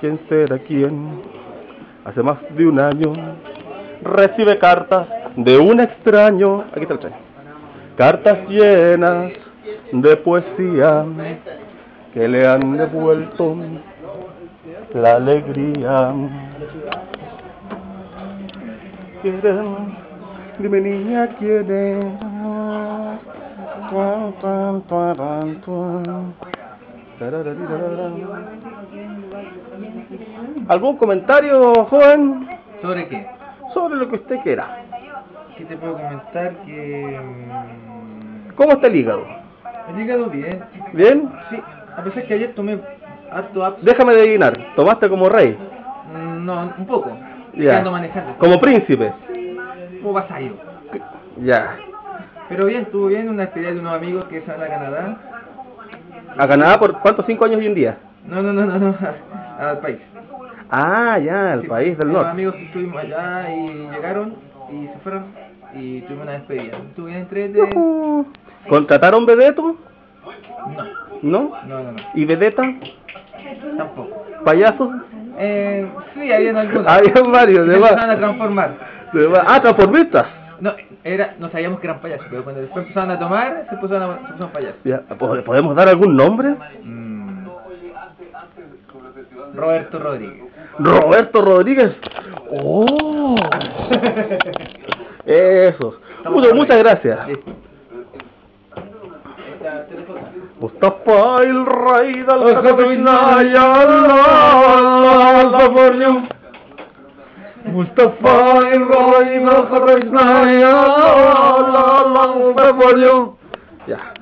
quién será quién. Hace más de un año recibe cartas de un extraño. Aquí está el tren. Cartas llenas de poesía que le han devuelto la alegría. Quieren, dime niña quién es. ¿Algún comentario, joven, ¿Sobre qué? sobre lo que usted quiera? ¿Qué te puedo comentar? Que. ¿Cómo está el hígado? El hígado bien. ¿Bien? Sí, a pesar que ayer tomé harto apps. Déjame adivinar. ¿Tomaste como rey? No, un poco. Ya. Manejando. ¿Como príncipe? Como vasallo. Ya. Pero bien, estuvo bien. Una despedida de unos amigos que se van a Canadá. ¿A Canadá por cuántos? ¿Cinco años y un día? No, no, no, no, no. Al país. Ah, ya, el Sí, país del norte. amigos que estuvimos allá y llegaron y se fueron. Y tuvimos una despedida. Estuvo bien entrete. Yujú. ¿Contrataron vedeto? No, ¿No? no, no, no. ¿Y vedeta? Tampoco. ¿Payasos? Eh, sí, habían algunos. Habían varios, Se de empezaban a transformar. De. Ah, transformistas. No, era, no sabíamos que eran payasos, pero cuando después empezaron a tomar, se pusieron, a, se pusieron payasos. Ya, ¿po- ¿Podemos dar algún nombre? Mm. Roberto Rodríguez. Roberto Rodríguez. ¡Oh! Eso. Muchas, muchas gracias. Listo. Mustafa el rey del Oh, Kazajistán, California. Mustafa el rey del Kazajistán, California. Ya.